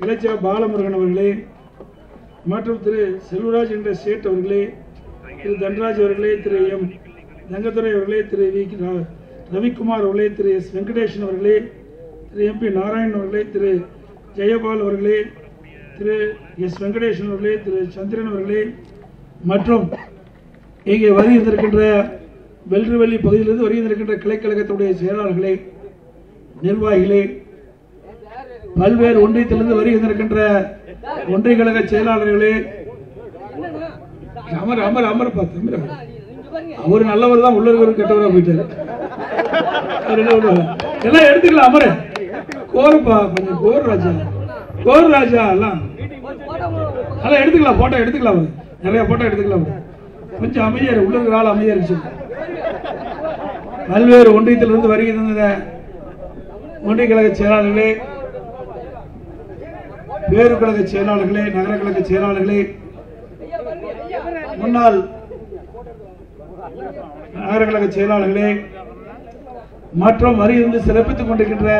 இளைச்சா பாலமுருகன் அவர்களே மற்றும் திரு செல்வராஜ் என்ற சேட் அவர்களே திரு தன்ராஜ் அவர்களே திரு எம் தங்கத்துறை அவர்களே திரு வி ரவிக்குமார் அவர்களே திரு எஸ் வெங்கடேசன் அவர்களே திரு எம்பி நாராயண் அவர்களே திரு ஜெயபால் அவர்களே திரு எஸ் வெங்கடேசன் அவர்களே திரு சந்திரன் அவர்களே. மற்றும் இங்கே வருகின்றிருக்கின்ற வெல்றுவெள்ளி பகுதியிலிருந்து வருகின்றிருக்கின்ற கிளைக்கழகத்துடைய செயலாளர்களே நிர்வாகிகளே பல்வேறு ஒன்றியத்திலிருந்து வருகின்றிருக்கின்ற ஒன்றிய கழக செயலாளர்களே. அமர் அமர் அமர் பார்த்து அவர் நல்லவர் தான் உள்ள இருக்கிறவர் போயிட்டாரு. என்ன எல்லாம் எடுத்துக்கலாம் அமர. கோருப்பா கொஞ்சம் கோர் ராஜா. கோர் ராஜா எல்லாம். அதெல்லாம் எடுத்துக்கலாம் போட்டோ எடுத்துக்கலாம் அவரு. நிறைய போட்டோ எடுத்துக்கலாம் கொஞ்சம் அமைதியாரு உள்ள இருக்கிற ஆள் அமைதியா இருக்கு பல்வேறு ஒன்றியத்திலிருந்து வருகின்ற ஒன்றிய கழக செயலாளர்களே. வேறு கழக செயலாளர்களே நகர கழக செயலாளர்களே முன்னாள் நகர கழக செயலாளர்களே மற்றும் வருகின்ற சிறப்பித்துக் கொண்டிருக்கின்ற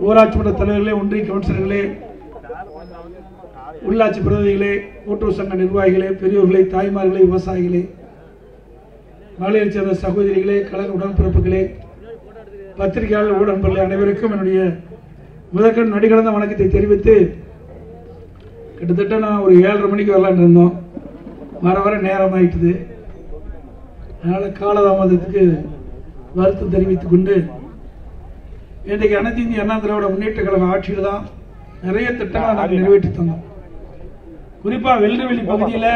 ஊராட்சி மன்ற தலைவர்களே ஒன்றிய கவுன்சிலர்களே உள்ளாட்சி பிரதிநிதிகளே கூட்டுறவு சங்க நிர்வாகிகளே பெரியோர்களே தாய்மார்களே விவசாயிகளே மகளிர் சேர்ந்த சகோதரிகளே கழக உடன்பிறப்புகளே பத்திரிகையாளர் ஊடகங்கள் அனைவருக்கும் என்னுடைய முதற்கண் நடிகலந்த வணக்கத்தை தெரிவித்து கிட்டத்தட்ட நான் ஒரு ஏழரை மணிக்கு வரலான் இருந்தோம். வர வர நேரம் ஆயிட்டுது அதனால் காலதாமதத்துக்கு வருத்தம் தெரிவித்துக் கொண்டு இன்றைக்கு அனைத்து இந்திய அண்ணா திராவிட முன்னேற்ற கழக ஆட்சியில் தான் நிறைய திட்டங்களை நாங்கள் நிறைவேற்றி தந்தோம். குறிப்பாக வெள்ளவெளி பகுதியில்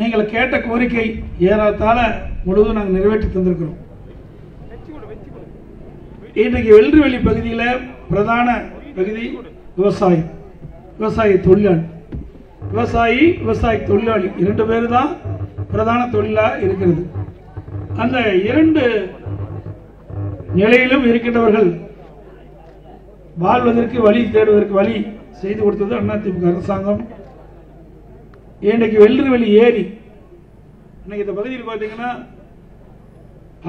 நீங்கள் கேட்ட கோரிக்கை ஏறத்தாழ முழுவதும் நாங்கள் நிறைவேற்றி தந்திருக்கிறோம். இன்றைக்கு வெள்ளரிவெளி பகுதியில் பிரதான பகுதி விவசாயம் விவசாய தொழிலாளி. விவசாயி விவசாய தொழிலாளி. இரண்டு பேர் தான் பிரதான தொழிலா இருக்கிறது. அந்த இரண்டு நிலையிலும் இருக்கின்றவர்கள் வாழ்வதற்கு வழி தேடுவதற்கு வழி செய்து கொடுத்தது அதிமுக அரசாங்கம். இன்றைக்கு வெள்ளரிவெளி ஏரி இன்னைக்கு இந்த பகுதியில் பார்த்தீங்கன்னா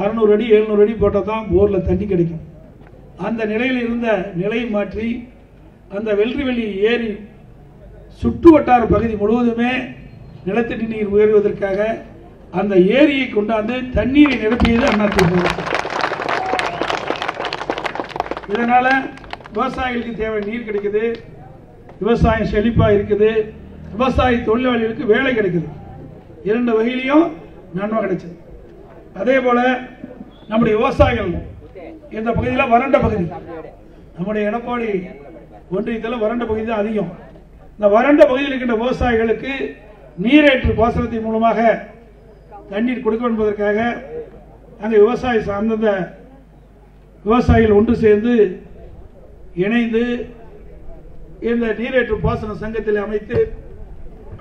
அறுநூறு அடி எழுநூறு அடி போட்டால் தான் போரில் தண்ணி கிடைக்கும். அந்த நிலையில் இருந்த நிலையை மாற்றி அந்த வெள்ளரிவெளி ஏரி சுற்று வட்டார பகுதி முழுவதுமே நிலத்தடி நீர் உயர்வதற்காக அந்த ஏரியை கொண்டாந்து தண்ணீரை நிரப்பியது அண்ணா அரசு. இதனால விவசாயிகளுக்கு தேவை நீர் கிடைக்குது விவசாயம் செழிப்பாக இருக்குது விவசாய தொழிலாளிகளுக்கு வேலை கிடைக்குது இரண்டு வகையிலையும் நன்மை கிடைச்சது அதே போல நம்முடைய விவசாயிகள் இந்த பகுதியில் வறண்ட பகுதி. நம்முடைய எடப்பாடி ஒன்றியத்தில் வறண்ட பகுதி தான் அதிகம். இந்த வறண்ட பகுதியில் இருக்கின்ற விவசாயிகளுக்கு நீரேற்று பாசனத்தின் மூலமாக தண்ணீர் கொடுக்க என்பதற்காக அங்கே விவசாய சார்ந்த விவசாயிகள் ஒன்று சேர்ந்து இணைந்து இந்த நீரேற்று பாசன சங்கத்தில் அமைத்து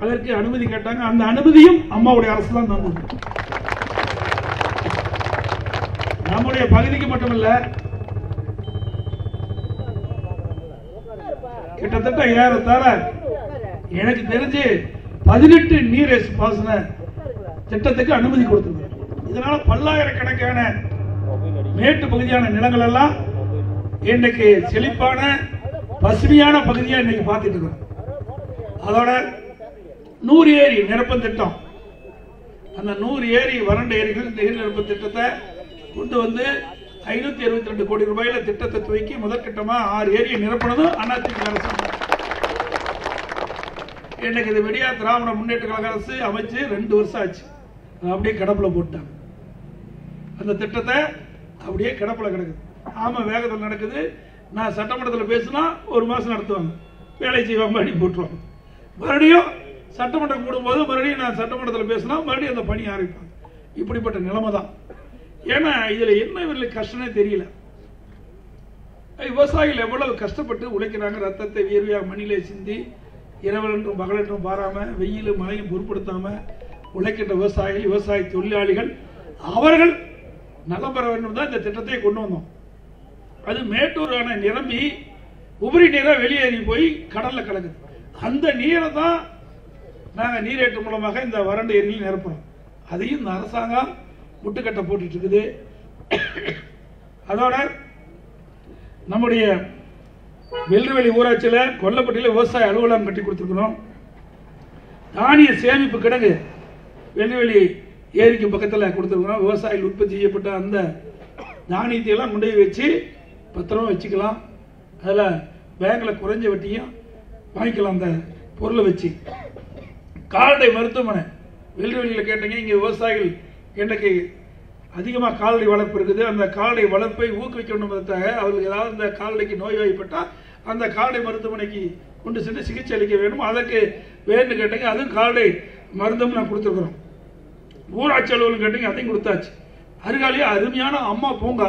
அதற்கு அனுமதி கேட்டாங்க. அந்த அனுமதியும் அம்மாவுடைய அரசு தான் தந்தது. நம்முடைய பகுதிக்கு மட்டுமல்ல கிட்டத்தட்ட ஏறத்தாழ எனக்கு தெரிஞ்சு பதினெட்டு நீர் பாசன திட்டத்துக்கு அனுமதி கொடுத்தது இதனால பல்லாயிரக்கணக்கான மேட்டு பகுதியான நிலங்கள் எல்லாம் இன்னைக்கு செழிப்பான பசுமையான பகுதியா இன்னைக்கு பார்த்துட்டு இருக்கோம் அதோட நூறு ஏரி நிரப்பு திட்டம். அந்த நூறு ஏரி வறண்ட ஏரிகள் நீர் நிரப்பு திட்டத்தை கொண்டு வந்து ஐநூத்தி அறுபத்தி ரெண்டு கோடி ரூபாயில திட்டத்தை துவக்கி முதற்கட்டமா ஆறு ஏரியை நிரப்பினதும் அதிமுக அரசு இன்னைக்கு இது வெடியா திராவிட முன்னேற்ற கழக அரசு அமைச்சு ரெண்டு வருஷம் ஆச்சு. அப்படியே கடப்புல போட்டாங்க அந்த திட்டத்தை அப்படியே கடப்புல கிடக்குது. ஆமா வேகத்தில் நடக்குது. நான் சட்டமன்றத்தில் பேசினா ஒரு மாசம் நடத்துவாங்க. வேலை செய்வாங்க மறுபடியும் போட்டுருவாங்க. மறுபடியும் சட்டமன்றம் கூடும்போது மறுபடியும் நான் சட்டமன்றத்தில் பேசினா மறுபடியும் அந்த பணி ஆரம்பிப்பாங்க. இப்படிப்பட்ட நிலைமை தான் ஏன்னா இதுல என்ன இவர்களுக்கு கஷ்டமே தெரியல. விவசாயிகள் எவ்வளவு கஷ்டப்பட்டு உழைக்கிறாங்க ரத்தத்தை வியர்வையாக மண்ணிலே சிந்தி இரவலன்றும் பகலென்றும் பாராம வெயிலும் மழையும் பொருட்படுத்தாம உழைக்கின்ற விவசாயிகள் விவசாய தொழிலாளிகள் அவர்கள் நலம் பெற வேண்டும் தான் இந்த திட்டத்தை கொண்டு வந்தோம். அது மேட்டூர் அணை நிரம்பி உபரி நீராக வெளியேறி போய் கடல்ல கலக்குது. அந்த நீரை தான் நாங்கள் நீரேற்று மூலமாக இந்த வறண்ட ஏரியில் நிரப்புறோம். அதையும் இந்த அரசாங்கம் முட்டுக்கட்டை போட்டுட்டு இருக்குது. அதோட நம்முடைய வெள்ளரிவெளி ஊராட்சியில் கொல்லப்பட்டியில் விவசாய அலுவலகம் கட்டி கொடுத்துருக்குறோம். தானிய சேமிப்பு கிடங்கு வெள்ளிவெளி ஏரிக்கு பக்கத்தில் கொடுத்துருக்குறோம். விவசாயிகள் உற்பத்தி செய்யப்பட்ட அந்த தானியத்தை எல்லாம் கொண்டு போய் வச்சு பத்திரமா வச்சுக்கலாம். அதில் பேங்கில் குறைஞ்ச வட்டியும் வாங்கிக்கலாம் அந்த பொருளை வச்சு. கால்நடை மருத்துவமனை வெள்ளிவெளியில் கேட்டீங்க. இங்கே விவசாயிகள் இன்றைக்கு அதிகமாக கால்நடை வளர்ப்பு இருக்குது. அந்த கால்நடை வளர்ப்பை ஊக்குவிக்கணுன்றதுக்காக அவர்களுக்கு ஏதாவது இந்த கால்நடைக்கு நோய் வாய்ப்பட்டால் அந்த கால்நடை மருத்துவமனைக்கு கொண்டு சென்று சிகிச்சை அளிக்க வேண்டும் அதற்கு வேணும்னு கேட்டீங்க அதுவும் கால்நடை மருந்தும் நான் கொடுத்துருக்குறோம். ஊராட்சி அலுவலகம் கேட்டீங்க அதையும் கொடுத்தாச்சு. அருகாலேயே அருமையான அம்மா பூங்கா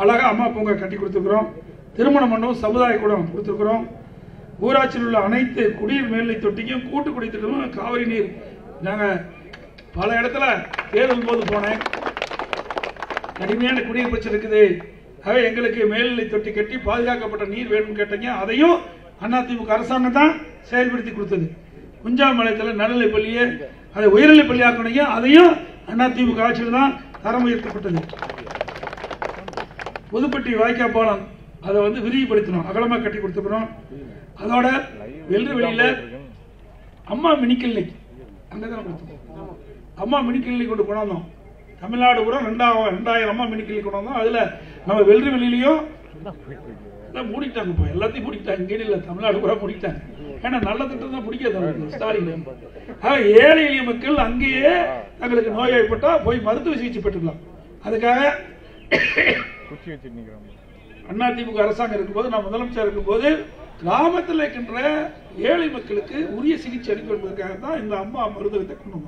அழகாக அம்மா பூங்கா கட்டி கொடுத்துருக்குறோம். திருமண மண்டபம் சமுதாய கூடம் கொடுத்துருக்குறோம். ஊராட்சியில் உள்ள அனைத்து குடிநீர் மேல்நிலை தொட்டிக்கும் கூட்டு குடித்திட்டமும் காவிரி நீர் நாங்கள் பல இடத்துல தேர்தல் போது போனேன். கடுமையான குடிநீர் பிரச்சனை இருக்குது ஆகவே எங்களுக்கு மேல்நிலை தொட்டி கட்டி பாதுகாக்கப்பட்ட நீர் வேணும்னு கேட்டீங்க. அதையும் அதிமுக அரசாங்கம் தான் செயல்படுத்தி கொடுத்தது. குஞ்சாம்பாளையத்தில் நடுநிலை பள்ளியை அதை உயர்நிலை பள்ளி ஆக்கணுங்க அதையும் அதிமுக ஆட்சியில் தான் தரம் உயர்த்தப்பட்டது. புதுப்பட்டி வாய்க்கா பாலம் அதை வந்து விரிவுபடுத்தணும் அகலமா கட்டி கொடுத்துக்கிறோம் அதோட வெள்ளி வெளியில அம்மா மினிக்கல் கிளினிக் அங்கதான் கொடுத்தோம். அம்மா மினி கிளினிக் கொண்டு கொண்டாந்தோம். தமிழ்நாடு பூரா ரெண்டாயிரம் ரெண்டாயிரம் அம்மா மினி கிளினிக் கொண்டாந்தோம் அதுல நம்ம வெள்ளி வெளியிலையும் எல்லாம் மூடிட்டாங்க இப்போ எல்லாத்தையும் மூடிட்டாங்க. இங்கே இல்ல தமிழ்நாடு பூரா மூடிட்டாங்க. ஏன்னா நல்ல திட்டம் தான் பிடிக்காது ஸ்டாலின். ஏழை எளிய மக்கள் அங்கேயே தங்களுக்கு நோய்வாய்ப்பட்டா போய் மருத்துவ சிகிச்சை பெற்றுக்கலாம். அதுக்காக அதிமுக அரசாங்கம் இருக்கும்போது நான் முதலமைச்சர் இருக்கும்போது கிராமத்தில் இருக்கின்ற ஏழை மக்களுக்கு உரிய சிகிச்சை அளிக்க என்பதற்காக தான் இந்த அம்மா மருந்தகத்தை கொண்டு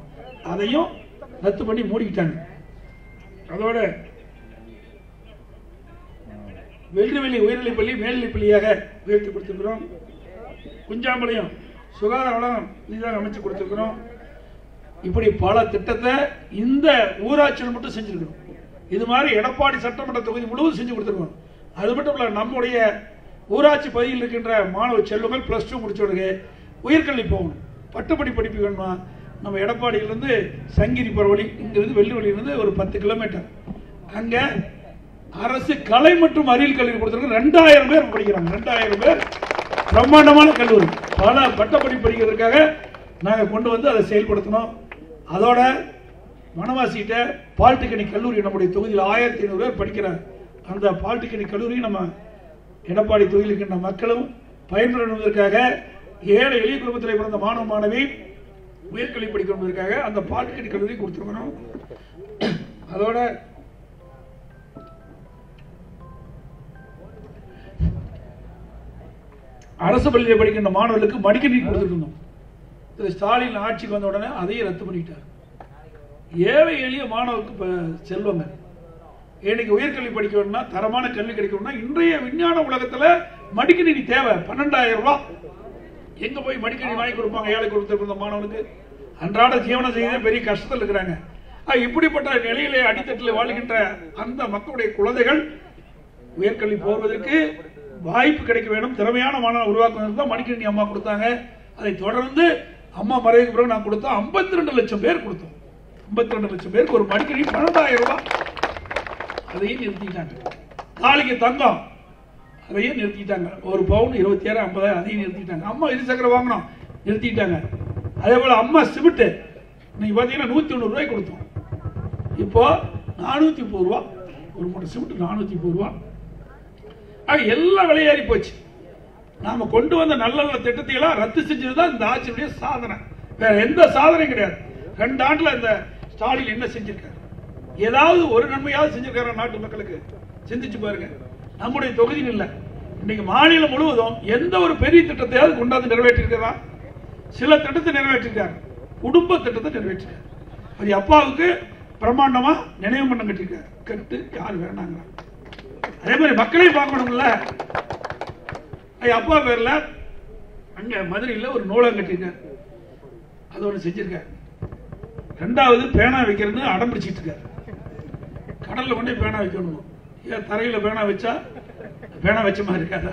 அதையும் ரத்து பண்ணி மூடிக்கிட்டாங்க. அதோட வெள்ளிவெளி உயர்நிலைப் பள்ளி மேல்நிலைப் பள்ளியாக உயர்த்தி கொடுத்துருக்கிறோம் குஞ்சாம்பாளையம் சுகாதார வளம் இதாக அமைச்சு கொடுத்திருக்கிறோம். இப்படி பல திட்டத்தை இந்த ஊராட்சியில் மட்டும் செஞ்சிருக்கிறோம். இது மாதிரி எடப்பாடி சட்டமன்ற தொகுதி முழுவதும் செஞ்சு கொடுத்துருக்கோம் அது மட்டும் இல்லை நம்முடைய ஊராட்சி பகுதியில் இருக்கின்ற மாணவ செல்வங்கள் ப்ளஸ் டூ முடிச்சவனுக்கு உயர்கல்வி போகணும். பட்டப்படி படிப்பு வேணுமா? நம்ம எடப்பாடியிலேருந்து சங்கிரி பரவழி இங்கிருந்து வெள்ளிவெளியிலிருந்து ஒரு பத்து கிலோமீட்டர் அங்கே அரசு கலை மற்றும் அறிவியல் கல்லூரி கொடுத்துருக்கு. ரெண்டாயிரம் பேர் படிக்கிறாங்க. ரெண்டாயிரம் பேர் பிரம்மாண்டமான கல்லூரி. பல பட்டப்படி படிக்கிறதுக்காக நாங்கள் கொண்டு வந்து அதை செயல்படுத்தணும். அதோட வனவாசிகிட்ட பாலிடெக்னிக் கல்லூரி நம்முடைய தொகுதியில் ஆயிரத்தி ஐநூறு பேர் படிக்கிறாங்க. அந்த பாலிடெக்னிக் கல்லூரி நம்ம எடப்பாடி தொகுதியில் இருக்கின்ற மக்களும் பயன்பெறுவதற்காக ஏழை எளிய குடும்பத்தில் பிறந்த மாணவ மாணவி உயர்கல்வி படிக்கணுவதற்காக அந்த பாலிடெக்னிக் கல்லூரி கொடுத்துருக்கணும். அதோட அரசு பள்ளியில் படிக்கின்ற மாணவர்களுக்கு மடிக்கணினி கொடுத்துருக்கணும் திரு ஸ்டாலின் ஆட்சிக்கு வந்த உடனே அதையும் ரத்து பண்ணிட்டார். ஏழை எளிய மாணவருக்கு செல்வங்க. இன்னைக்கு உயர்கல்வி படிக்க வேணும்னா தரமான கல்வி கிடைக்கணும்னா இன்றைய விஞ்ஞான உலகத்துல மடிக்கணினி தேவை. பன்னெண்டாயிரம் ரூபாய் எங்க போய் மடிக்கணினி வாங்கி கொடுப்பாங்க? ஏழை கொடுத்த மாணவனுக்கு. அன்றாட ஜீவனம் செய்ய பெரிய கஷ்டத்தில் இருக்கிறாங்க. இப்படிப்பட்ட நிலையிலே அடித்தட்டில் வாழ்கின்ற அந்த மக்களுடைய குழந்தைகள் உயர்கல்வி போவதற்கு வாய்ப்பு கிடைக்க வேண்டும். திறமையான மாணவன் உருவாக்குவதற்கு தான் மடிக்கணினி அம்மா கொடுத்தாங்க. அதை தொடர்ந்து அம்மா மறைவுக்கு பிறகு நான் கொடுத்தோம் 52 லட்சம் பேர் கொடுத்தோம். 52 லட்சம் பேருக்கு ஒரு மடிக்கணினி பன்னெண்டாயிரம் ரூபாய் அதையும் நிறுத்திட்டாங்க. நாளைக்கு தங்கம். அதையும் நிறுத்திட்டாங்க. ஒரு பவுன் இருபத்தி ஆறு ஐம்பதாயிரம் அதையும் நிறுத்திட்டாங்க. அம்மா இருசக்கர வாங்கினோம் நிறுத்திட்டாங்க. அதே போல அம்மா சிமெண்ட்டு நீங்க பார்த்தீங்கன்னா நூத்தி ஒன்று ரூபாய் கொடுத்தோம். இப்போ நானூத்தி முப்பது ரூபா. ஒரு மூட்டை சிமெண்ட் நானூத்தி முப்பது ரூபா. ஆக எல்லாம் விலையேறி போச்சு. நாம கொண்டு வந்த நல்ல நல்ல திட்டத்தை எல்லாம் ரத்து செஞ்சதுதான் இந்த ஆட்சியுடைய சாதனை. வேற எந்த சாதனையும் கிடையாது. ரெண்டு ஆண்டுல இந்த ஸ்டாலின் என்ன செஞ்சிருக்காரு? ஏதாவது ஒரு நன்மையாவது செஞ்சிருக்காரு நாட்டு மக்களுக்கு. சிந்திச்சு பாருங்க. நம்முடைய தொகுதியில் இல்ல. இன்னைக்கு மாநிலம் முழுவதும் எந்த ஒரு பெரிய திட்டத்தையாவது கொண்டாந்து நிறைவேற்றிருக்கிறா சில திட்டத்தை நிறைவேற்றிருக்காரு குடும்ப திட்டத்தை நிறைவேற்றிருக்காரு அது அப்பாவுக்கு பிரம்மாண்டமா நினைவு மன்றம் கட்டிருக்காரு கட்டு யார் வேணாங்கிறாங்க. அதே மாதிரி மக்களையும் பார்க்கணும்ல. ஐயா அப்பா பேர்ல அங்க மதுரையில் ஒரு நூலகம் கட்டியிருக்காரு. அது ஒன்று செஞ்சிருக்காரு. ரெண்டாவது பேனா வைக்கிறது அடம் பிடிச்சிட்டு இருக்காரு. கடல்ல கொண்டு பேனா வைக்கணும்? ஏன் தரையில பேனா வச்சா பேனா வச்ச மாதிரி இருக்காதா?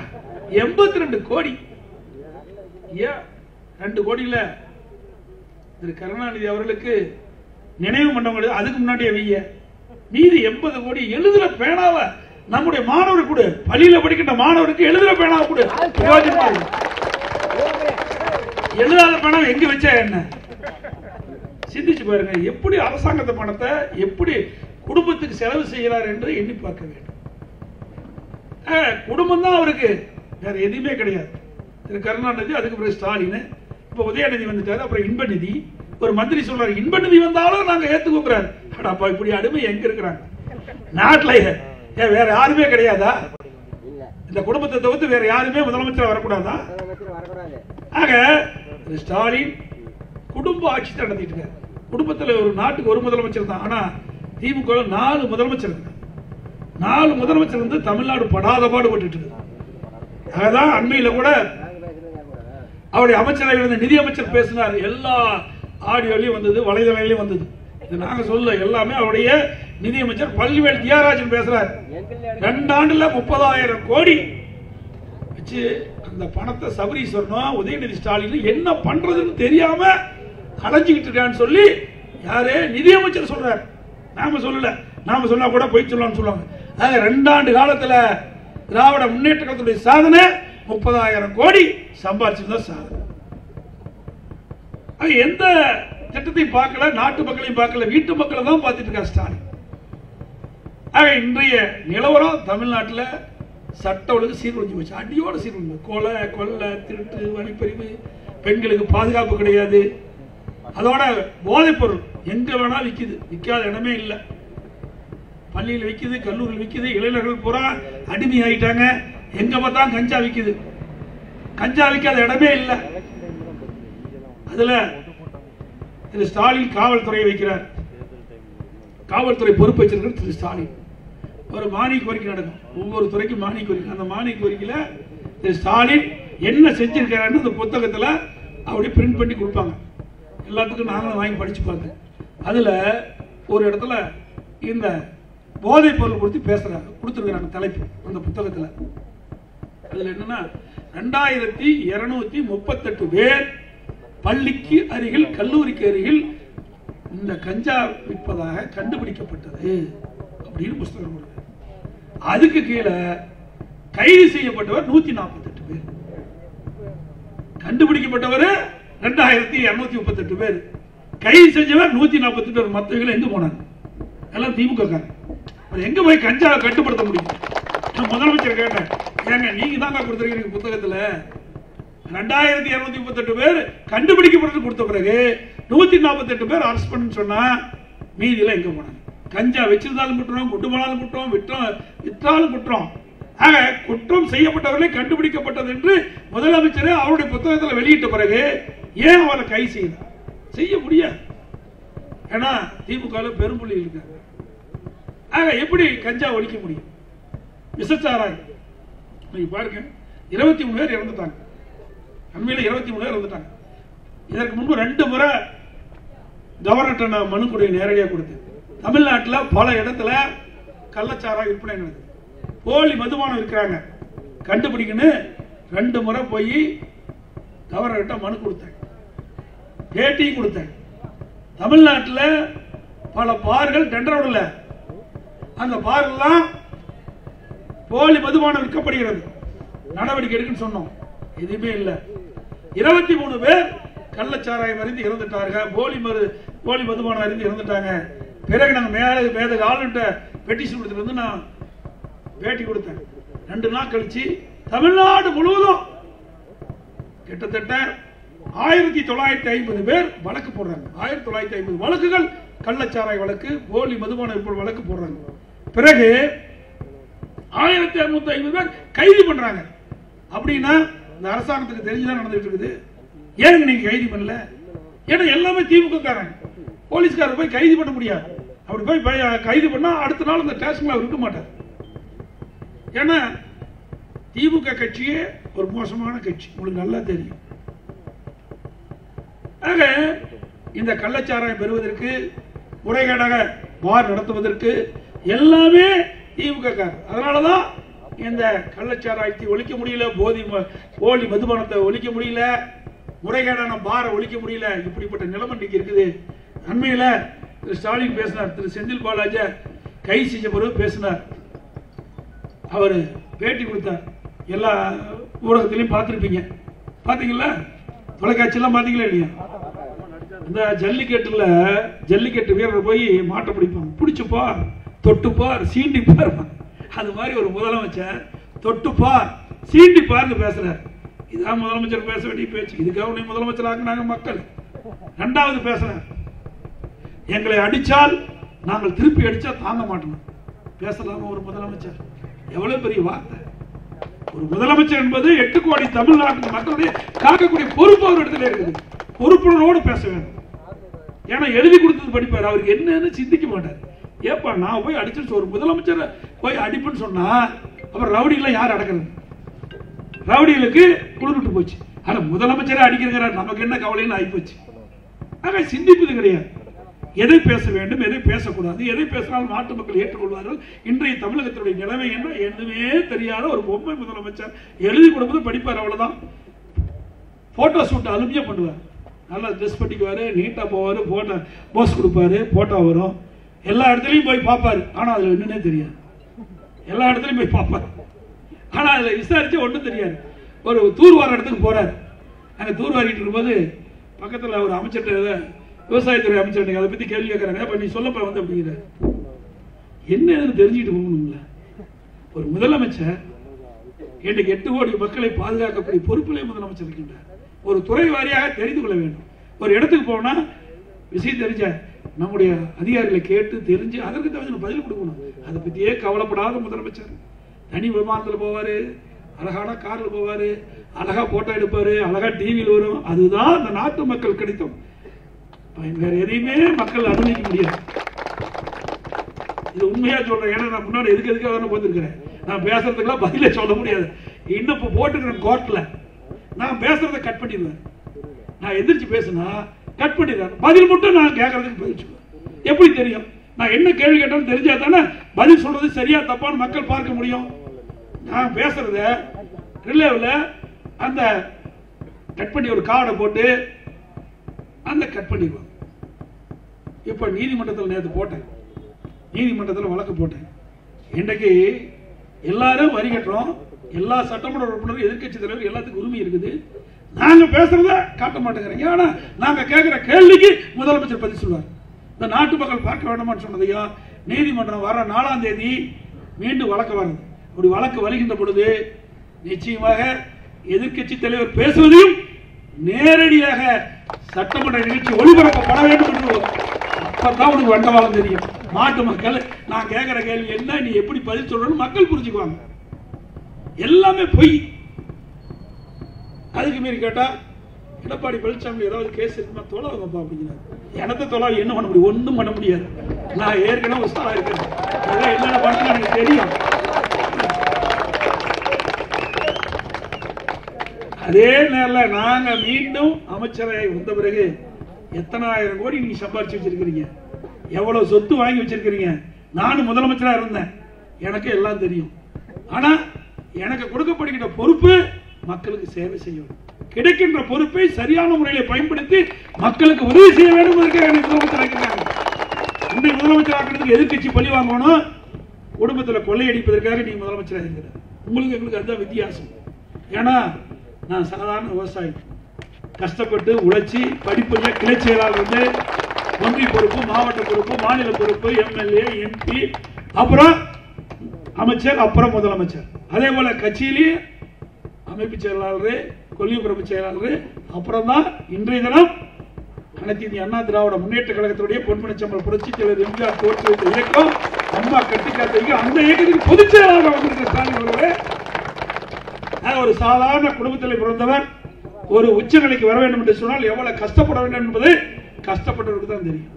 எண்பத்தி ரெண்டு கோடி. ஏன் ரெண்டு கோடியில திரு கருணாநிதி அவர்களுக்கு நினைவு மண்டபம் அதுக்கு முன்னாடியே வைய. மீதி எண்பது கோடி எழுதுற பேனாவை நம்முடைய மாணவர் கூட. பள்ளியில படிக்கின்ற மாணவருக்கு எழுதுற பேனாவை கூட. எழுதாத பேனாவை எங்க வச்சா என்ன? சிந்திச்சு பாருங்க. எப்படி அரசாங்கத்தை பணத்தை எப்படி குடும்பத்துக்கு செலவு செய்கிறார் என்று எண்ணி பார்க்க வேண்டும். குடும்பம் தான் அவருக்கு. வேற எதுவுமே கிடையாது. திரு கருணாநிதி அதுக்கு பிறகு ஸ்டாலின். இப்ப உதயநிதி வந்துட்டாரு அப்புறம் இன்பநிதி. ஒரு மந்திரி சொல்றாரு இன்பநிதி வந்தாலும் நாங்க ஏத்துக்கோங்கிறாரு அப்பா இப்படி அடிமை எங்க இருக்கிறாங்க? நாட்டில் ஏன் வேற யாருமே கிடையாதா? இந்த குடும்பத்தை தவிர்த்து வேற யாருமே முதலமைச்சர் வரக்கூடாதா? ஆக ஸ்டாலின் குடும்ப ஆட்சி நடத்திட்டு இருக்காரு. குடும்பத்துல ஒரு நாட்டுக்கு ஒரு முதலமைச்சர் தான். ஆனா திமுக நாலு முதலமைச்சர் நாலு முதலமைச்சர் வந்து தமிழ்நாடு படாத பாடுபட்டு இருக்கு. அதான் அண்மையில கூட அவருடைய அமைச்சரவையில் இருந்த நிதியமைச்சர் பேசினார். எல்லா ஆடியோலையும் வந்தது வலைதளங்களையும் வந்தது. இது நாங்க சொல்ல எல்லாமே அவருடைய நிதி அமைச்சர் பள்ளிவேல் தியாகராஜன் பேசுறார். ரெண்டு ஆண்டுல முப்பதாயிரம் கோடி வச்சு அந்த பணத்தை சபரீஸ்வரனும் உதயநிதி ஸ்டாலின் என்ன பண்றதுன்னு தெரியாம அலைஞ்சுக்கிட்டு இருக்கான்னு சொல்லி யாரு? நிதியமைச்சர் சொல்றாரு. நாம சொல்லல. நாம சொன்னா கூட போய் சொல்லலாம்னு சொல்லுவாங்க. ஆக ரெண்டாண்டு காலத்துல திராவிட முன்னேற்ற கழகத்துடைய சாதனை முப்பதாயிரம் கோடி சம்பாதிச்சிருந்தா சாதனை. ஆக எந்த திட்டத்தையும் பார்க்கல நாட்டு மக்களையும் பார்க்கல வீட்டு மக்களை தான் பார்த்துட்டு இருக்கா ஸ்டாலின். ஆக இன்றைய நிலவரம் தமிழ்நாட்டில் சட்ட ஒழுங்கு சீர்குலைஞ்சு போச்சு. அடியோட சீர்குலைஞ்சு கொலை கொள்ளை திருட்டு வழிப்பறிவு பெண்களுக்கு பாதுகாப்பு கிடையாது. அதோட போதைப் பொருள். எங்க வேணால் விற்கிது விற்காத இடமே இல்லை. பள்ளியில் விற்கிது கல்லூரியில் விற்கிது இளைஞர்கள் பூரா அடிமை ஆகிட்டாங்க எங்க பார்த்தா கஞ்சா விற்கிது கஞ்சா விற்காத இடமே இல்லை. அதுல திரு ஸ்டாலின் காவல்துறையை வைக்கிறார். காவல்துறை பொறுப்பு வச்சிருக்கிற திரு ஸ்டாலின். ஒரு மானிய கோரிக்கை நடக்கும். ஒவ்வொரு துறைக்கும் மானிய கோரிக்கை. அந்த மானிய கோரிக்கையில திரு ஸ்டாலின் என்ன செஞ்சிருக்கிறாருன்னு அந்த புத்தகத்துல அப்படியே பிரிண்ட் பண்ணி கொடுப்பாங்க. எல்லாத்துக்கும் நாங்களும் வாங்கி படிச்சு பார்த்தேன் அதுல ஒரு இடத்துல இந்த போதைப் பொருள் கொடுத்து பேசுறாங்க. கொடுத்துருக்குறாங்க தலைப்பு அந்த புத்தகத்துல. அதுல என்னன்னா ரெண்டாயிரத்தி இருநூத்தி முப்பத்தெட்டு பேர் பள்ளிக்கு அருகில் கல்லூரிக்கு அருகில் இந்த கஞ்சா விற்பதாக கண்டுபிடிக்கப்பட்டது அப்படின்னு புஸ்தகம் அதுக்கு கீழே கைது செய்யப்பட்டவர் நூத்தி நாற்பத்தெட்டு பேர். கண்டுபிடிக்கப்பட்டவர் ரெண்டாயிரத்தி இருநூத்தி முப்பத்தெட்டு பேர். கைது செஞ்சவன் நூத்தி நாற்பத்தி பேர் மற்றவர்கள் எங்க போனாங்க எல்லாம் திமுக காரங்க எங்க போய் கஞ்சா கட்டுப்படுத்த முடியும்? நான் முதலமைச்சர் கேட்டேன். ஏங்க நீங்க தாங்க கொடுத்துருக்கீங்க புத்தகத்துல? ரெண்டாயிரத்தி இருநூத்தி முப்பத்தெட்டு பேர் கண்டுபிடிக்கப்பட்டு கொடுத்த பிறகு நூத்தி நாற்பத்தெட்டு பேர் அரெஸ்ட் பண்ணு சொன்னா மீதியில எங்க போனாங்க கஞ்சா வச்சிருந்தாலும் குற்றம் கொண்டு போனாலும் குற்றம் விற்றோம் விற்றாலும் குற்றம். ஆக குற்றம் செய்யப்பட்டவர்களே கண்டுபிடிக்கப்பட்டது என்று முதலமைச்சர் அவருடைய புத்தகத்தில் வெளியிட்ட பிறகு ஏன் அவரை கை செய்தார்? செய்ய முடியாது. ஏன்னா திமுக பெரும்புள்ளி இருக்காங்க. ஆக எப்படி கஞ்சா ஒழிக்க முடியும்? விசச்சாராய். நீங்க பாருங்க இருபத்தி மூணு பேர் இறந்துட்டாங்க. அண்மையில் இருபத்தி மூணு பேர் இறந்துட்டாங்க. இதற்கு முன்பு ரெண்டு முறை கவர்னர்கிட்ட நான் மனு கொடுக்க நேரடியாக கொடுத்தேன். தமிழ்நாட்டில் பல இடத்துல கள்ளச்சாரா விற்பனை நடக்குது. போலி மதுபானம் இருக்கிறாங்க கண்டுபிடிக்கணும் ரெண்டு முறை போய் கவர்னர்கிட்ட மனு கொடுத்தேன். பேட்டியும் கொடுத்தேன். தமிழ்நாட்டில் பல பார்கள் டெண்டர் விடல அந்த பாரெல்லாம் போலி மதுபானம் விற்கப்படுகிறது. நடவடிக்கை எடுக்குன்னு சொன்னோம். எதுவுமே இல்லை. இருபத்தி மூணு பேர் கள்ளச்சாராயம் அறிந்து இறந்துட்டார்கள். போலி மது போலி மதுபானம் அறிந்து இறந்துட்டாங்க. பிறகு நாங்கள் மேல மேத ஆளுன்ட்ட பெட்டிஷன் கொடுத்துட்டு வந்து நான் பேட்டி கொடுத்தேன். ரெண்டு நாள் கழிச்சு தமிழ்நாடு முழுவதும் கிட்டத்தட்ட ஆயிரத்தி தொள்ளாயிரத்தி ஐம்பது பேர் வழக்கு போடுறாங்க. ஆயிரத்தி தொள்ளாயிரத்தி ஐம்பது வழக்குகள் கள்ளச்சாராய் வழக்கு போலி மதுபான விற்பனை வழக்கு போடுறாங்க. பிறகு ஆயிரத்தி அறுநூத்தி ஐம்பது பேர் கைது பண்றாங்க. அப்படின்னா இந்த அரசாங்கத்துக்கு தெரிஞ்சுதான் நடந்துட்டு இருக்குது ஏங்க நீங்க கைது பண்ணல? ஏன்னா எல்லாமே திமுக காரங்க போலீஸ்காரர் போய் கைது பண்ண முடியாது. அப்படி போய் கைது பண்ணா அடுத்த நாள் அந்த ஸ்டேஷன்ல அவர் இருக்க மாட்டார். ஏன்னா திமுக கட்சியே ஒரு மோசமான கட்சி. உங்களுக்கு நல்லா தெரியும். ஆக இந்த கள்ளச்சாராயம் பெறுவதற்கு முறைகேடாக பார் நடத்துவதற்கு எல்லாமே திமுக அதனால தான் இந்த கள்ளச்சாராயத்தை ஒழிக்க முடியல போதி ம- போலி மதுபானத்தை ஒழிக்க முடியல முறைகேடான பாரை ஒழிக்க முடியல இப்படிப்பட்ட நிலைமை இன்னைக்கு இருக்குது. அண்மையில் திரு ஸ்டாலின் பேசினார் திரு செந்தில் பாலாஜி கை செஞ்ச பிறகு பேசினார். அவர் பேட்டி கொடுத்தார். எல்லா ஊடகத்திலையும் பார்த்துருப்பீங்க. பார்த்தீங்களா? தொலைக்காட்சியெல்லாம் பார்த்தீங்களா இல்லையா இந்த ஜல்லிக்கட்டுல ஜல்லிக்கட்டு வீரர் போய் மாட்டை பிடிப்பாங்க பிடிச்சு தொட்டுப்பார் சீண்டிப்பார். அது மாதிரி ஒரு முதலமைச்சர் தொட்டுப்பார் சீண்டிப்பார்னு சீண்டி இதான் முதலமைச்சர் பேச வேண்டிய பேச்சு. இதுக்காக உன்னை முதலமைச்சர் ஆக்குனாங்க மக்கள். ரெண்டாவது பேசுறார். எங்களை அடித்தால் நாங்கள் திருப்பி அடித்தா தாங்க மாட்டோம். பேசலாம ஒரு முதலமைச்சர். எவ்வளோ பெரிய வார்த்தை. ஒரு முதலமைச்சர் என்பது எட்டு கோடி தமிழ்நாட்டு மக்களுடைய காக்கக்கூடிய பொறுப்பு அவர் இடத்துல இருக்குது. பொறுப்புணர்வோடு பேச வேண்டும். ஏன்னா எழுதி கொடுத்தது படிப்பார். அவருக்கு என்னன்னு சிந்திக்க மாட்டார். ஏப்பா நான் போய் அடிச்சு ஒரு முதலமைச்சர் போய் அடிப்புன்னு சொன்னா அப்புறம் ரவுடிகளை யார் அடக்கிறது? ரவுடிகளுக்கு குளிர்விட்டு போச்சு. ஆனா முதலமைச்சரே அடிக்கிறார் நமக்கு என்ன கவலைன்னு ஆகிப்போச்சு ஆக சிந்திப்பது கிடையாது. எதை பேச வேண்டும் எதை பேசக்கூடாது எதை பேசினாலும் நாட்டு மக்கள் ஏற்றுக்கொள்வார்கள். இன்றைய தமிழகத்தினுடைய நிலைமை என்ன எதுவுமே தெரியாத ஒரு பொம்மை முதலமைச்சர் எழுதி கொடுப்பது படிப்பார் அவ்வளவுதான். போட்டோ ஷூட் அருமையா பண்ணுவார். நல்லா ட்ரெஸ் பண்ணிக்குவார் நீட்டாக போவார் போட்டோ போஸ் கொடுப்பாரு போட்டோ வரும். எல்லா இடத்துலையும் போய் பார்ப்பாரு. ஆனால் அதில் என்னன்னே தெரியாது. எல்லா இடத்துலையும் போய் பார்ப்பாரு. ஆனால் அதில் விசாரிச்சு ஒன்றும் தெரியாது. ஒரு தூர்வார இடத்துக்கு போகிறார் அங்கே தூர்வாரிட்டு இருக்கும்போது பக்கத்தில் ஒரு அமைச்சர்கிட்ட விவசாயத்துறை அமைச்சர் அதை பத்தி கேள்வி கேட்கறாங்க அப்ப நீ சொல்லப்ப வந்து அப்படிங்கிற. என்ன தெரிஞ்சுக்கிட்டு தெரிஞ்சுட்டு போகணும்ல. ஒரு முதலமைச்சர் இன்றைக்கு எட்டு கோடி மக்களை பாதுகாக்கக்கூடிய பொறுப்பிலே முதலமைச்சர் இருக்கின்றார். ஒரு துறை வாரியாக தெரிந்து கொள்ள வேண்டும். ஒரு இடத்துக்கு போனா விஷயம் தெரிஞ்ச நம்முடைய அதிகாரிகளை கேட்டு தெரிஞ்சு அதற்கு தகுந்த பதில் கொடுக்கணும். அதை பத்தியே கவலைப்படாத முதலமைச்சர். தனி விமானத்துல போவாரு அழகான கார்ல போவாரு அழகா போட்டோ எடுப்பாரு அழகா டிவியில் வரும். அதுதான் அந்த நாட்டு மக்கள் கிடைத்தோம். வேற எதையுமே மக்கள் அனுமதிக்க முடியாது. இது உண்மையா சொல்றேன். ஏன்னா நான் முன்னாடி எதுக்கு எதுக்காக தானே போயிருக்கிறேன் நான் பேசுறதுக்கெல்லாம் பதிலே சொல்ல முடியாது. இன்னும் இப்போ போட்டுக்கிறேன் கோர்ட்ல நான் பேசுறதை கட் பண்ணிடுவேன் நான் எந்திரிச்சு பேசுனா கட் பண்ணிடுறேன். பதில் மட்டும் நான் கேட்கறதுக்கு பதில் சொல்லுவேன் எப்படி தெரியும்? நான் என்ன கேள்வி கேட்டாலும் தெரிஞ்சா தானே பதில் சொல்றது சரியா தப்பான்னு மக்கள் பார்க்க முடியும். நான் பேசுறத ரிலேவில் அந்த கட் பண்ணி ஒரு கார்டை போட்டு அந்த கட் பண்ணிடுவாங்க. இப்ப நீதிமன்றத்தில் நேற்று போட்டேன். நீதிமன்றத்தில் வழக்கு போட்டேன். இன்றைக்கு எல்லாரும் வரி கட்டுறோம். எல்லா சட்டமன்ற உறுப்பினரும் எதிர்க்கட்சி தலைவர் எல்லாத்துக்கும் உரிமை இருக்குது. நாங்க பேசுறத காட்ட மாட்டேங்கிறீங்க. ஆனா நாங்க கேட்கிற கேள்விக்கு முதலமைச்சர் பதில் சொல்வார். இந்த நாட்டு மக்கள் பார்க்க வேண்டாமான்னு சொன்னதையா நீதிமன்றம் வர நாலாம் தேதி மீண்டும் வழக்கு வருது அப்படி வழக்கு வருகின்ற பொழுது நிச்சயமாக எதிர்க்கட்சி தலைவர் பேசுவதையும் நேரடியாக சட்டமன்ற நிகழ்ச்சி ஒளிபரப்பப்பட வேண்டும் என்று அப்பதான் உனக்கு வண்டவாளம் தெரியும். நாட்டு மக்கள் நான் கேட்கிற கேள்வி என்ன நீ எப்படி பதில் சொல்றன்னு மக்கள் புரிஞ்சுக்குவாங்க. எல்லாமே பொய். அதுக்கு மீறி கேட்டா எடப்பாடி பழனிசாமி ஏதாவது கேஸ் இருக்குமா தொலைவங்கப்பா அப்படிங்கிறார். எனத்த தொலை என்ன பண்ண முடியும்? ஒன்றும் பண்ண முடியாது. நான் ஏற்கனவே உஸ்தாதா இருக்கேன். அதெல்லாம் என்னென்ன பண்ண எனக்கு தெரியும். அதே நேரில் நாங்கள் மீண்டும் அமைச்சரை வந்த பிறகு எத்தனாயிரம் கோடி நீங்க சம்பாரிச்சு வச்சிருக்கிறீங்க? எவ்வளவு சொத்து வாங்கி வச்சிருக்கிறீங்க? நானும் முதலமைச்சரா இருந்தேன். எனக்கு எல்லாம் தெரியும். ஆனா எனக்கு கொடுக்கப்படுகின்ற பொறுப்பு மக்களுக்கு சேவை செய்யணும். கிடைக்கின்ற பொறுப்பை சரியான முறையில் பயன்படுத்தி மக்களுக்கு உதவி செய்ய வேண்டும் என்பதற்காக என்னை முதலமைச்சர் ஆக்கினாங்க பழி வாங்கணும். குடும்பத்தில் கொள்ளையடிப்பதற்காக நீ முதலமைச்சராக இருக்கிற. உங்களுக்கு எங்களுக்கு அதுதான் வித்தியாசம். ஏன்னா நான் சாதாரண விவசாயி. கஷ்டப்பட்டு உழைச்சி படிப்புல கிளை செயலாளர் வந்து ஒன்றிய பொறுப்பு மாவட்ட பொறுப்பு மாநில பொறுப்பு எம்எல்ஏ எம்பி அப்புறம் அமைச்சர் அப்புறம் முதலமைச்சர். அதே போல கட்சியிலேயே அமைப்பு செயலாளர் கொல்லிபுரம் செயலாளர் அப்புறம் தான் இன்றைய தினம் அனைத்து இந்திய அண்ணா திராவிட முன்னேற்ற கழகத்துடைய பொன்மனச்சம்பல் புரட்சி தலைவர் எம்ஜிஆர் தோற்று வைத்த இயக்கம் அம்மா கட்டி அந்த இயக்கத்துக்கு பொதுச் செயலாளர் வந்திருக்க ஸ்டாலின் அவர்களே ஒரு சாதாரண குடும்பத்தில் பிறந்தவர். ஒரு உச்சநிலைக்கு வர வேண்டும் என்று சொன்னால் எவ்வளவு கஷ்டப்பட வேண்டும் என்பது கஷ்டப்பட்டவருக்கு தான் தெரியும்.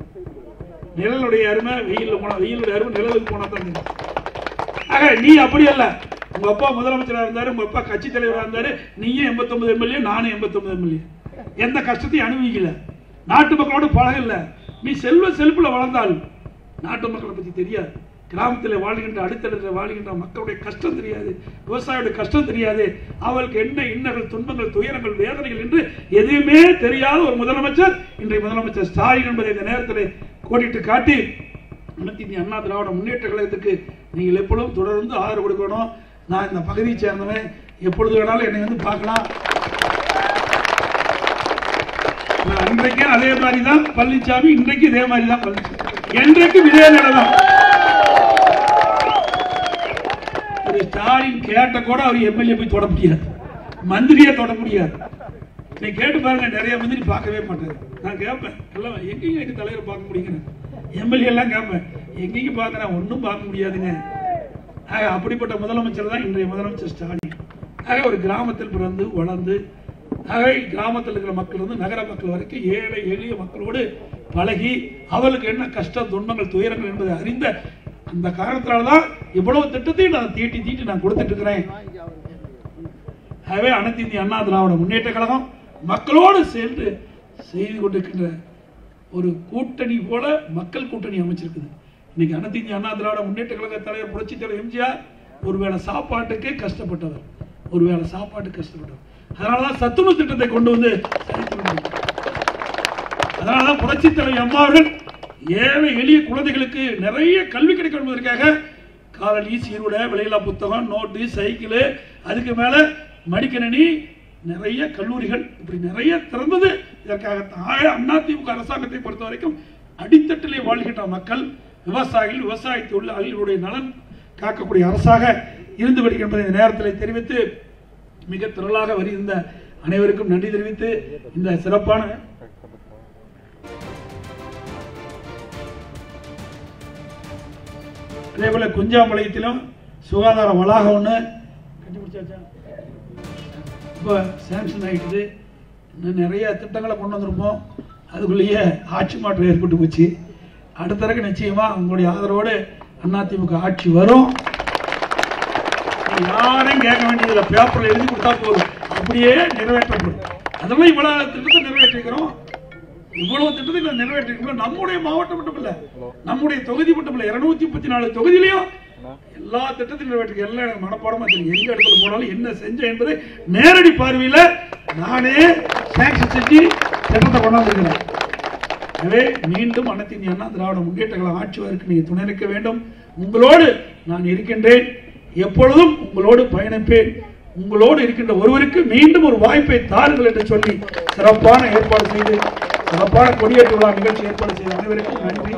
நிழலுடைய அருமை வெயில்ல போனா வெயிலுடைய அருமை நிழலுக்கு போனா தான் தெரியும். ஆக நீ அப்படி அல்ல. உங்க அப்பா முதலமைச்சராக இருந்தாரு உங்க அப்பா கட்சி தலைவராக இருந்தாரு. நீயும் 89 எம்எல்ஏ நானும் 89 எம்எல்ஏ. எந்த கஷ்டத்தையும் அனுபவிக்கல. நாட்டு மக்களோட பழகல. நீ செல்வ செழிப்புல வளர்ந்தால் நாட்டு மக்களை பத்தி தெரியாது. கிராமத்தில் வாழ்கின்ற அடித்தளத்தில் வாழ்கின்ற மக்களுடைய கஷ்டம் தெரியாது விவசாயியோட கஷ்டம் தெரியாது. அவளுக்கு என்ன இன்னர்கள் துன்பங்கள் துயரங்கள் வேதனைகள் என்று எதுவுமே தெரியாத ஒரு முதலமைச்சர் இன்றைய முதலமைச்சர் ஸ்டாலின் என்பதை இந்த நேரத்தில் கோடிட்டு காட்டி அனைத்து இந்திய அண்ணா திராவிட முன்னேற்ற கழகத்துக்கு நீங்கள் எப்பொழுதும் தொடர்ந்து ஆதரவு கொடுக்கணும். நான் இந்த பகுதியை சேர்ந்தவன். எப்பொழுது வேணாலும் என்னை வந்து பார்க்கலாம். நான் அதே மாதிரி தான் பழனிசாமி இன்றைக்கு இதே மாதிரி தான் பழனிசாமி என்றைக்கும் இதே நிலை தான் ஸ்டாலின் கேட்ட கூட அவர் எம்எல்ஏ போய் தொட முடியாது. மந்திரியை தொட முடியாது. நீ கேட்டு பாருங்க நிறைய மந்திரி பார்க்கவே மாட்டாரு நான் கேட்பேன் எல்லாம் எங்கேயும் எங்க தலைவர் பார்க்க முடியுங்க? எம்எல்ஏ எல்லாம் கேட்பேன் எங்கேயும் பார்க்கறேன்? ஒன்றும் பார்க்க முடியாதுங்க. ஆக அப்படிப்பட்ட முதலமைச்சர் தான் இன்றைய முதலமைச்சர் ஸ்டாலின். ஆக ஒரு கிராமத்தில் பிறந்து வளர்ந்து ஆக கிராமத்தில் இருக்கிற மக்கள் வந்து நகர மக்கள் வரைக்கும் ஏழை எளிய மக்களோடு பழகி அவளுக்கு என்ன கஷ்டம் துன்பங்கள் துயரங்கள் என்பதை அறிந்த அந்த காரணத்தினால தான் இவ்வளவு திட்டத்தையும் நான் தீட்டி தீட்டி நான் கொடுத்துட்டு இருக்கிறேன் ஆகவே அனைத்து இந்திய அண்ணா திராவிட முன்னேற்ற கழகம் மக்களோடு சேர்ந்து செய்து கொண்டிருக்கின்ற ஒரு கூட்டணி போல மக்கள் கூட்டணி அமைச்சிருக்குது. இன்னைக்கு அனைத்து இந்திய அண்ணா திராவிட முன்னேற்ற கழக தலைவர் புரட்சி தலைவர் எம்ஜிஆர் ஒருவேளை சாப்பாட்டுக்கே கஷ்டப்பட்டவர். ஒருவேளை சாப்பாட்டுக்கு கஷ்டப்பட்டவர். அதனாலதான் சத்துணவு திட்டத்தை கொண்டு வந்து அதனாலதான் புரட்சி தலைவர் அம்மா அவர்கள் ஏழை எளிய குழந்தைகளுக்கு நிறைய கல்வி கிடைக்கும் என்பதற்காக காலனி சீருடை விலையில்லா புத்தகம் நோட்டு சைக்கிள் அதுக்கு மேலே மடிக்கணினி நிறைய கல்லூரிகள் இப்படி நிறைய திறந்தது. இதற்காக அதிமுக அரசாங்கத்தை பொறுத்த வரைக்கும் அடித்தட்டிலே வாழ்கின்ற மக்கள் விவசாயிகள் விவசாய தொழிலாளர்களுடைய நலன் காக்கக்கூடிய அரசாக இருந்து வருகின்ற இந்த நேரத்தில் தெரிவித்து மிக திரளாக வருகின்ற அனைவருக்கும் நன்றி தெரிவித்து இந்த சிறப்பான அதே போல குஞ்சாம்பாளையத்திலும் சுகாதார வளாகம் ஒன்று கண்டுபிடிச்சாச்சா? இப்போ சாங்ஷன் ஆகிடுது இன்னும் நிறைய திட்டங்களை கொண்டு வந்திருப்போம். அதுக்குள்ளேயே ஆட்சி மாற்றம் ஏற்பட்டு போச்சு. அடுத்த தடவை நிச்சயமா உங்களுடைய ஆதரவோடு அதிமுக ஆட்சி வரும். யாரையும் கேட்க வேண்டியதில்லை. பேப்பர்ல எழுதி கொடுத்தா போதும். அப்படியே நிறைவேற்றப்படும். அதெல்லாம் இவ்வளவு திட்டத்தை நிறைவேற்றிக்கிறோம் இவ்வளவு திட்டத்தை நான் நிறைவேற்றிருக்கிறோம் நம்முடைய மாவட்டம் மட்டும் இல்ல நம்முடைய தொகுதி மட்டும் இல்ல இருநூத்தி முப்பத்தி நாலு தொகுதியிலையும் எல்லா திட்டத்தையும் நிறைவேற்றி எல்லாம் எனக்கு மனப்பாடமா தெரியும். எங்க இடத்துல போனாலும் என்ன செஞ்சேன் என்பதை நேரடி பார்வையில நானே சாங்ஷன் செஞ்சு திட்டத்தை கொண்டாந்துருக்கிறேன். எனவே மீண்டும் அனைத்தின் அண்ணா திராவிட முன்னேற்ற ஆட்சி வருவதற்கு நீங்க துணை நிற்க வேண்டும். உங்களோடு நான் இருக்கின்றேன். எப்பொழுதும் உங்களோடு பயணிப்பேன். உங்களோடு இருக்கின்ற ஒருவருக்கு மீண்டும் ஒரு வாய்ப்பை தாருங்கள் என்று சொல்லி சிறப்பான ஏற்பாடு செய்து சிறப்பான கொடியேற்ற விழா நிகழ்ச்சி ஏற்பாடு செய்த அனைவருக்கும் நன்றி.